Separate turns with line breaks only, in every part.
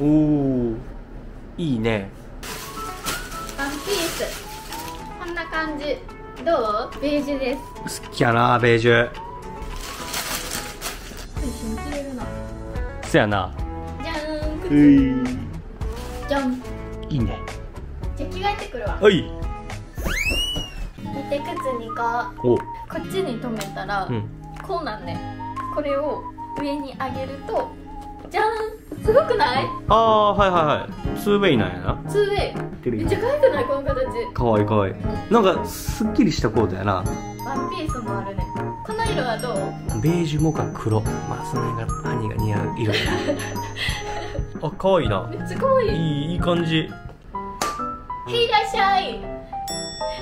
おおいいね。
ワンピース。こんな感じ。どう？ベージュです。
好きやなベージュ。そやな。
じゃーん。靴
い。
じゃん。
いいね。
じゃあ着替えてくるわ。
はい。
見て靴にこ
お。
うこっちに留めたら、
うん。
こうなんねこれを上に上げるとじゃーんすごくない？
ああはいはいはい。ツーウェイなんやな。
2way めっちゃ可愛くない？この形。
かわいいかわい。いなんかすっきりしたコートやな。
ワンピースもあるね。この色はどう？
ベージュモカ黒。まあその辺がハニーが似合う色 あかわいいな。
めっちゃ可愛い。
いいいい感じ。
へいらっしゃい。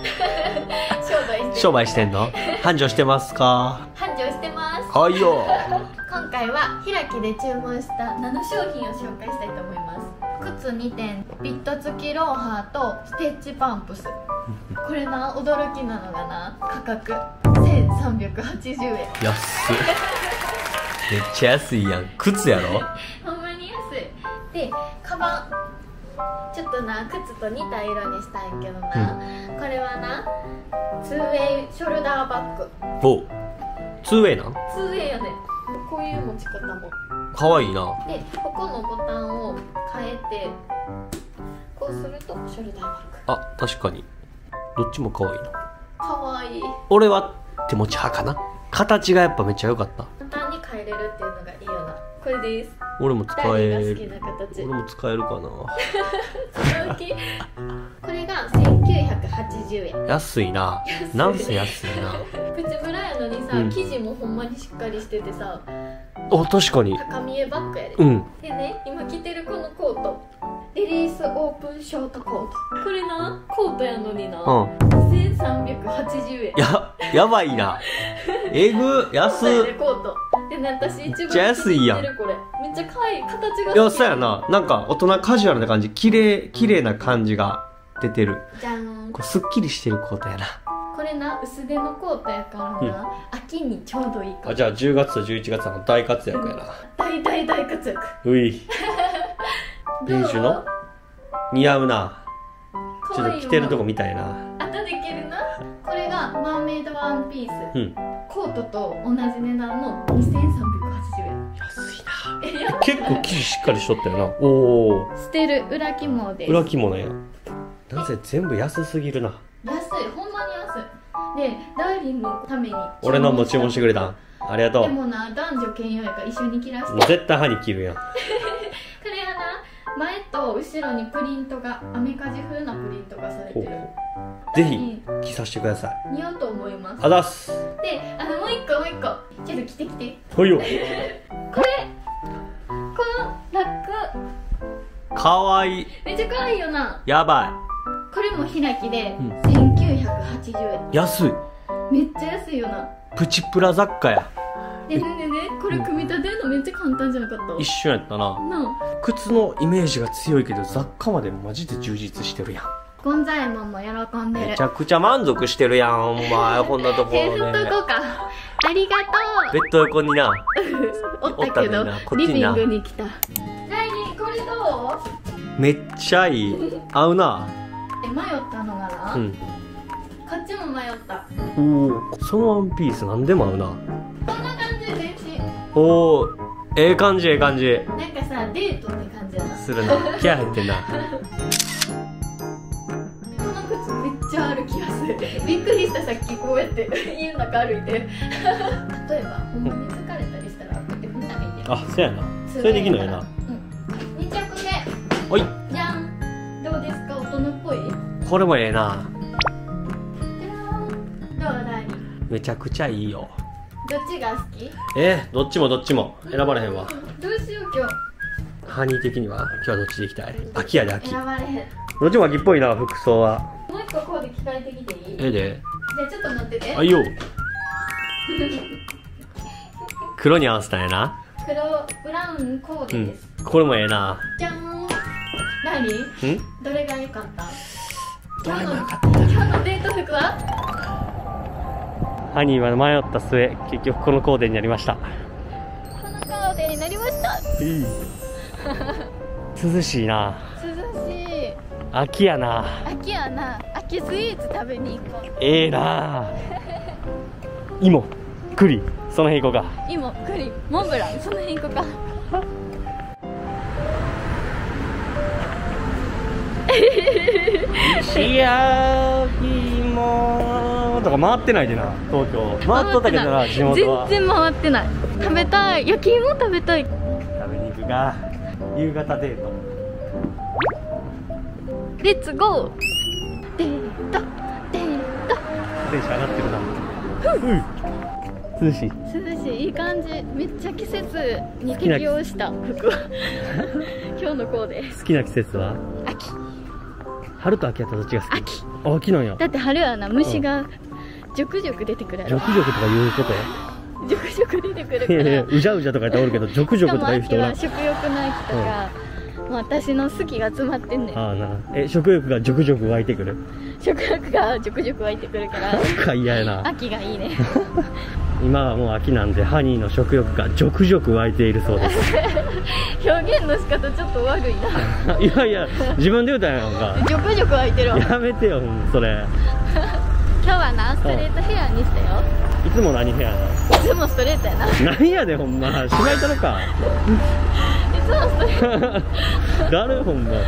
商売して
んの？繁盛してますか？
繁盛してます。
はいよ。
今回は開きで注文した7商品を紹介したいと思います。靴2点ビット付きローハーとステッチパンプス。これな驚きなのがな価格1380円。
安っ。めっちゃ安いやん。靴やろ？
ほんまに安い。でカバン。ちょっとな靴と似た色にしたいけどな、これはな 2way ショルダーバッグ。
おツーウェイなん
？2way やねこういう持ち方も。
かわいいな。
でここのボタンを変えてこうするとショルダーバッグ
あ確かに。どっちもかわいいな。
かわい。い
俺は手持ち派かな。形がやっぱめっちゃ良かった。
簡単に変えれるっていうのがいいよな。これです。
俺も使える。俺も使えるかな。
そのうちこれが1980円。
安いな。なんせ安いな。
プチブラやのにさ、
うん。
生地もほんまにしっかりしててさ
お確かに。
高見えバッグやで、
うん。
でね今着てるこのコート。リリースオープンショートコート。これなコートやのにな、
うん。
1380円。
ややばいな。えぐ安
コートやで
っ
コート。でね私一番
めっちゃ安いやん。
めっちゃ可愛い。形が
いやそうやな。なんか大人カジュアルな感じ。綺麗綺麗な感じが出てる。
じゃん
こうすっきりしてるコートやな。
これな薄手のコートやからな、秋にちょうどいいか
あじゃあ10月と11月はもう大活躍やな。
大大大活躍。
うい。ベージュの？似合うな。ちょっと着てるとこ見たいな。
あとできるな。これがマーメイドワンピース、
うん。
コートと同じ値段の2380円。
安いな。結構生地しっかりしとったよな。おお
捨てる。裏肝です。
裏着物やなぜ全部安すぎるな。
安いほんまに安い。でダーリンのために
俺のも注文してくれたん。ありがとう。も
でもな男女兼用やから一緒に着らして。
う絶対歯に切るやん。
これはな前と後ろにプリントがアメカジ風なプリントがされてる。
ぜひ着させてください。
似合うと思います。
あざっす。
であのもう一個もう一個。ちょっと着てきて。
ほいよ。
これこのラック。
かわいい。
めっちゃ可愛いよな。
やば
これも開きで
うん。
1980円。
い安い。
めっちゃ安いよな。
プチプラ雑貨や。
でねねねこれ組み立てるのめっちゃ簡単じゃなかった？
一瞬やったな。靴のイメージが強いけど雑貨までマジで充実してるやん。
ゴンザエモンも喜んでる
めちゃくちゃ満足してるやんお前こんなところで。
っとこうか。ありがと
ベッド横にな。
う おったけどリビングに来た。何これどう？
めっちゃいい。合うな。
え迷ったのがな、
うん。
こっちも迷った。
おおそのワンピース何でも合うな。
こんな感じで全身
おおええ感じええ感じ。
なんかさデートって感じやな。
するな。気合入ってんな。
この靴めっちゃある気がする。びっくりしたさっきこうやって家の中歩いて。例えばほん。まに疲れたりしたらこうやって踏んだらいいね
あそうやな。それできんのやなこれもええな。めちゃくちゃいいよ。
どっちが好き？
えー、どっちもどっちも。選ばれへんわ。
どうしよう今
ハニー的には今日はどっちでいきたい？秋やで秋。
日選ばれへん。
どっちも秋っぽいな服装は。
もう一個コーデ着替えてきていい？じ
ええで。
ゃあちょっと待ってて。
あいいよ。黒に合わせたんやな。
黒ブラウンコー
うん
デです、
これもええな。
じゃーん。ダーリン
ん？
どれが良かった？
どれも良か
った今日のデート服は
ハニーは迷った末結局このコーデになりました。
このコーデになりました。
涼しいな。
涼しい。
秋やな。
秋やな。秋スイーツ食べに行こう。
ええな。芋栗その辺行こうか。
芋栗モンブランその辺行こうか
石焼き芋とか回ってないでな東京。回っとったけどな地元は。
全然回ってない。食べたい。焼き芋食べたい。
食べに行くか。夕方デート。
レッツゴー。デート。デート。
テンション上がってるな。う。ん涼しい。
涼しい。いい感じ。めっちゃ季節に適応した。服 今日のコーデ。
好きな季節は？
秋
春と秋やったらどっちが好き。
秋。
あ秋なんや。
だって春はな虫がジョクジョク出てくる
ジョクジョクとか言うこと？
ジョクジョク出てくるか
いやいや
ら
うじゃうじゃとか言ったらおるけどジョクジョクとか言う人
は食欲の秋とか、もう私の好きが詰まってんねん。
ああな。え食欲がジョクジョク湧いてくる？
食欲がジョクジョク湧いてくるから。
か嫌やな。
秋がいいね。
今はもう秋なんでハニーの食欲がジョクジョク湧いているそうです
表現の仕方ちょっと悪いな。
いやいや自分で言うやんか。
ジョクジョク湧いてるわ。今
やめてよそれ。
日はなストレートヘアにしたよ。
いつも何部屋ない
つもストレートやな。い
何やでほんま。芝居たのか。
つもストレート。
誰ほんま。
面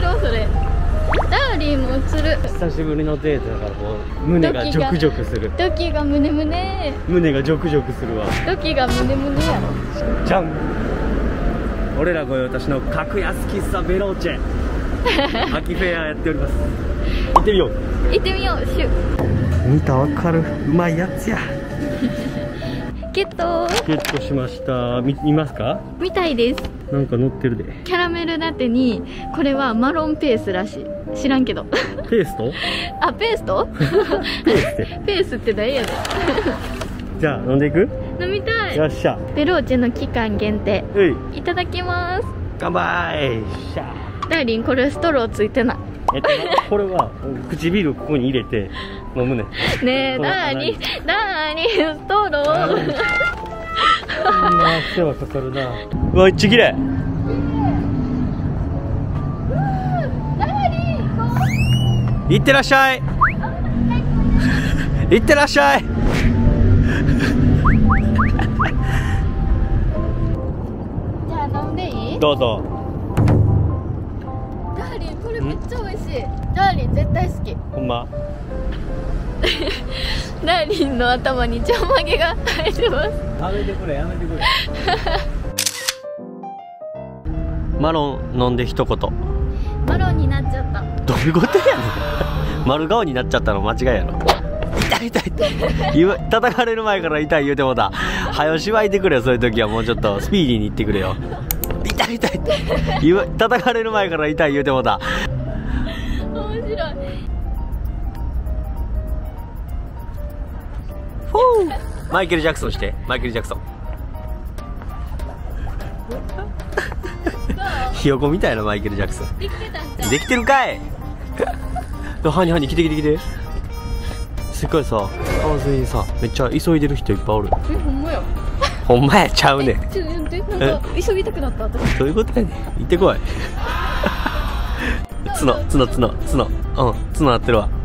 白いそれ。ダーリンも映る。
久しぶりのデートだからこう胸がジョクジョクする。
ドキが胸胸。
胸がジョクジョクするわ。
ドキが胸胸やろ。
じゃん俺ら御用達の格安喫茶ベローチェ。秋フェアやっております。行ってみよう。
行ってみよう。シュ
見たわかる。うまいやつや。
ゲット。
ゲットしました。見見ますか？
みたいです。
なんか乗ってるで。
キャラメルラテにこれはマロンペースらしい。知らんけど。
ペースト？
あペースト？
ペースって。
ペースって何やね
じゃあ飲んでいく？
ん飲みたい
よっしゃ。
ベローチェの期間限定。
うい。
いただきます。
乾杯。しゃ。
ダーリンこれストローついてない。
えっとこれは唇ここに入れて飲むね。
ねえダーリンダーリンストロー。
かかるな。うわめっちゃ綺麗いってらっしゃい。い。ってらっしゃいどうぞ。
ダーリンこれめっちゃ美味しい。ダーリン絶対好き。
ほんま？
ダーリンの頭にちょんまげが生えてます。
やめてくれやめてくれ。マロン飲んで一言。ど
マロンになっちゃった。
ういうことやねん。丸顔になっちゃったの間違いやろ。痛い痛いって言う叩かれる前から痛い言うてもうた。はよしばいてくれよそういう時は。もうちょっとスピーディーに言ってくれよ痛い痛い言う叩かれる前から痛い言うてもうた。
面白い。
マイケル・ジャクソンして。マイケル・ジャクソン。ひよこみたいなマイケル・ジャクソン。
できてた
できてるかい。ハニーハニー来て来て来て。すっごいさ川沿いにさめっちゃ急いでる人いっぱいおる。
えほんまや
ほんまやちゃうねん。
ちょっとなんか急ぎたくなった私。
どういうことやねん？行ってこい。角角角角。うん角なってるわ。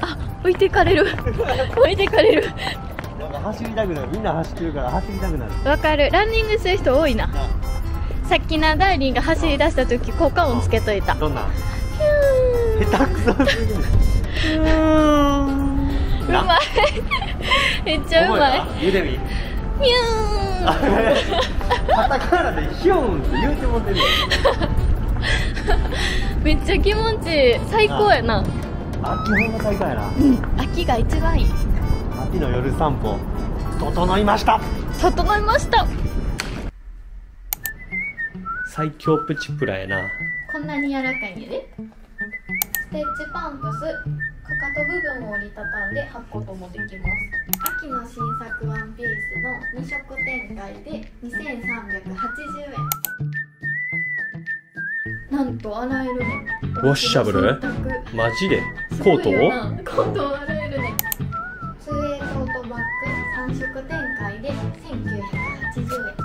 あ置いてかれる。置いてかれる。
なんか走りたくなる。みんな走ってるから走りたくなる。
わかる。ランニングする人多いな。さっきなダーリンが走り出した時効果音つけといた。
どんな？下手くそすぎる。う
うまい。めっちゃうまい。
言うてみ
ヒュー。ン
カタカナでヒョンって言うてもってる
めっちゃ気持ちいい。最高やな。
秋ほんま最高やな。
うん秋が一番いい。
秋の夜散歩整いました
整いました。
最強プチプラやな。
こんなに柔らかいんやでステッチパンプスかかと部分を折りたたんで履くこともできます。秋の新作ワンピースの2色展開で2380円。なんと洗えるね
ウォッシャブル？マジで？コートを？
コートを洗えるね。ツーウコートバッグ3色展開で1980円。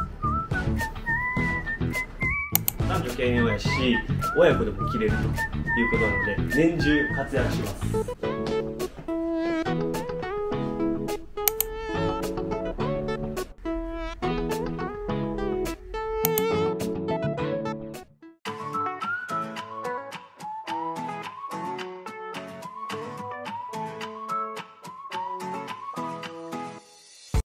男女兼用やし親子でも着れると。いうことなので年中活躍します。